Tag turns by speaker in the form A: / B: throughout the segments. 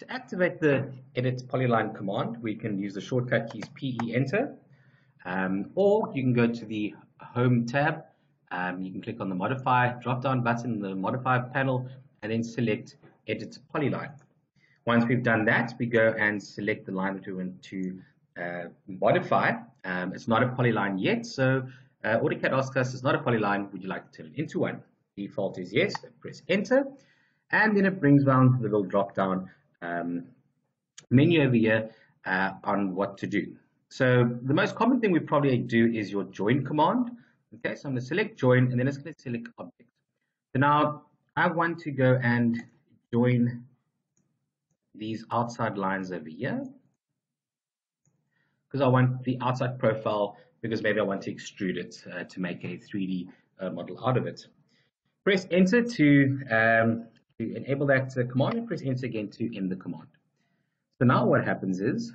A: to activate the edit polyline command, we can use the shortcut keys PE enter, um, or you can go to the home tab. Um, you can click on the modify drop down button in the modify panel and then select edit polyline. Once we've done that, we go and select the line that we want to uh, modify. Um, it's not a polyline yet, so uh, AutoCAD asks us, it's not a polyline, would you like to turn it into one? Default is yes, press enter, and then it brings down the little drop down um, menu over here uh, on what to do. So the most common thing we probably do is your join command. Okay, so I'm going to select join and then it's going to select object. So now I want to go and join these outside lines over here because I want the outside profile because maybe I want to extrude it uh, to make a 3D uh, model out of it. Press enter to, um, to enable that uh, command and press enter again to end the command. So now what happens is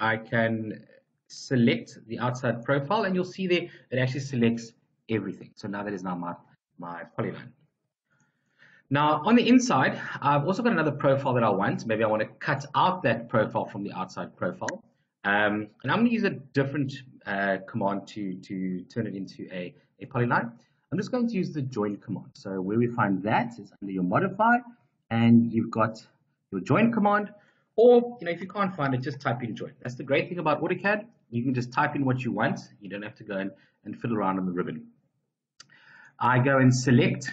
A: I can select the outside profile and you'll see there it actually selects everything. So now that is now my, my polyline. Now on the inside, I've also got another profile that I want. Maybe I want to cut out that profile from the outside profile. Um, and I'm going to use a different uh, command to, to turn it into a, a polyline. I'm just going to use the join command. So where we find that is under your modify and you've got your join command or you know if you can't find it just type in join. That's the great thing about AutoCAD. You can just type in what you want. You don't have to go and, and fiddle around on the ribbon. I go and select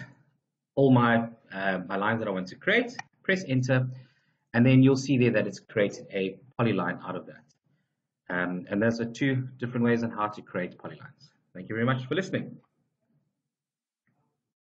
A: all my, uh, my lines that I want to create, press enter, and then you'll see there that it's created a polyline out of that. Um, and those are two different ways on how to create polylines. Thank you very much for listening.